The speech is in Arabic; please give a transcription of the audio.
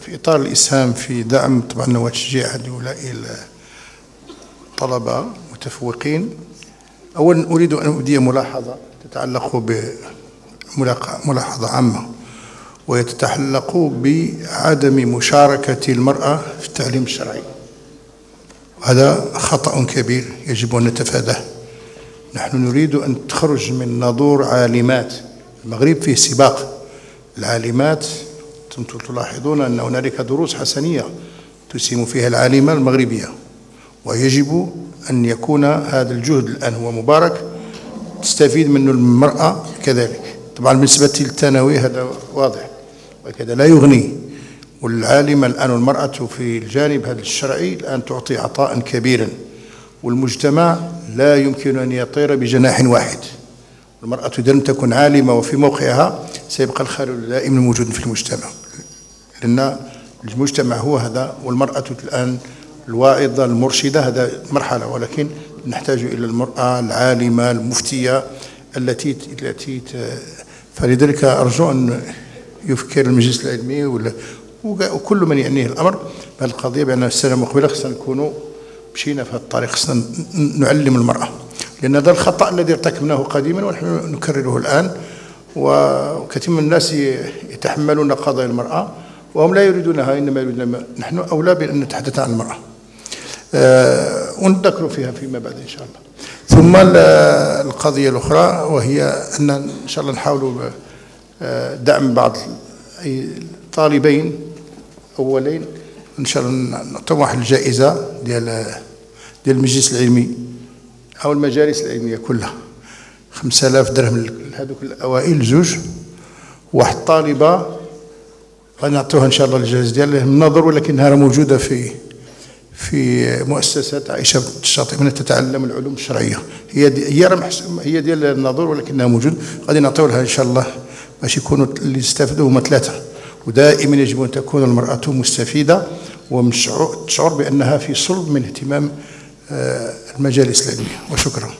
في إطار الإسهام في دعم طبعا وتشجيع هؤلاء الطلبة متفوقين اولا أريد أن أبدي ملاحظة تتعلق بملاحظه عامة ويتعلق بعدم مشاركة المرأة في التعليم الشرعي. هذا خطأ كبير يجب أن نتفاداه. نحن نريد أن تخرج من نظور عالمات. المغرب فيه سباق. العالمات أنتم تلاحظون أن هنالك دروس حسنية تسهم فيها العالمة المغربية ويجب أن يكون هذا الجهد الآن هو مبارك تستفيد منه المرأة كذلك. طبعا بالنسبة للثانوي هذا واضح وكذا لا يغني. والعالمة الآن والمرأة في الجانب هذا الشرعي الآن تعطي عطاء كبيرا والمجتمع لا يمكن أن يطير بجناح واحد. المرأة إذا لم تكن عالمة وفي موقعها سيبقى الخلل دائما موجود في المجتمع. لأن المجتمع هو هذا والمرأة الآن الواعظة المرشدة هذا مرحلة. ولكن نحتاج إلى المرأة العالمة المفتية التي التي فلذلك أرجو أن يفكر المجلس العلمي وكل من يعنيه الأمر. بهذه القضية بأن السنة المقبلة خصنا نكونوا مشينا في هذا الطريق خصنا نعلم المرأة. لأن هذا الخطأ الذي ارتكبناه قديما ونحن نكرره الآن وكثير من الناس يتحملون قضايا المرأة وهم لا يريدونها إنما يريدون نحن أولى بأن نتحدث عن المرأة. أه ونذكر فيها فيما بعد إن شاء الله. ثم القضية الأخرى وهي أن إن شاء الله نحاول آه، دعم بعض الطالبين أولين. إن شاء الله نعطيهم واحد الجائزة ديال ديال المجلس العلمي أو المجالس العلمية كلها. 5000 درهم هذوك الأوائل زوج واحد طالبة غنعطيوها إن شاء الله الجائزة ديالها النظر ولكنها موجودة في في مؤسسة عائشة الشاطئ من تتعلم العلوم الشرعية. هي دي هي هي ديال النظر ولكنها موجود. غادي نعطيو لها إن شاء الله باش يكونوا اللي يستافدوا هما ثلاثة. ودائما يجب أن تكون المرأة مستفيدة وتشعر بأنها في صلب من اهتمام آه، المجالس العلمية وشكرا.